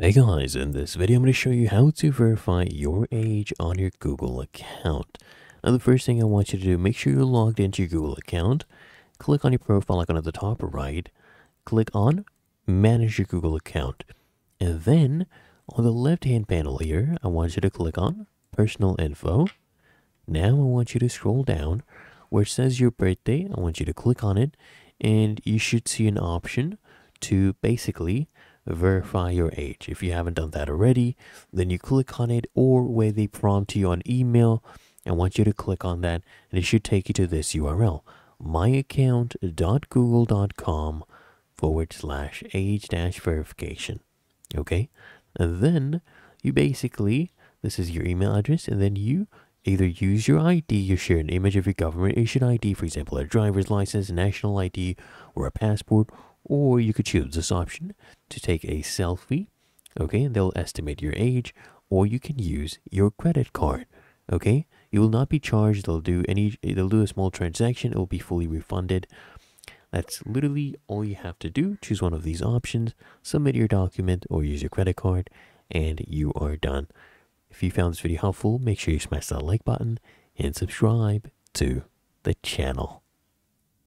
Hey guys, in this video I'm going to show you how to verify your age on your Google account. Now the first thing I want you to do, make sure you're logged into your Google account. Click on your profile icon at the top right. Click on Manage your Google account. And then on the left hand panel here, I want you to click on Personal Info. Now I want you to scroll down where it says your birthday. I want you to click on it and you should see an option to basically verify your age. If you haven't done that already, then you click on it or where they prompt you on email. I want you to click on that and it should take you to this URL myaccount.google.com forward slash age dash verification. Okay, and then you basically, this is your email address, and then you either use your ID, you share an image of your government issued ID, for example, a driver's license, national ID, or a passport, or you could choose this option to take a selfie, okay, and they'll estimate your age, or you can use your credit card, okay? You will not be charged. They'll do any they'll do a small transaction, it will be fully refunded. That's literally all you have to do. Choose one of these options, submit your document or use your credit card, and you are done. If you found this video helpful, make sure you smash that like button and subscribe to the channel.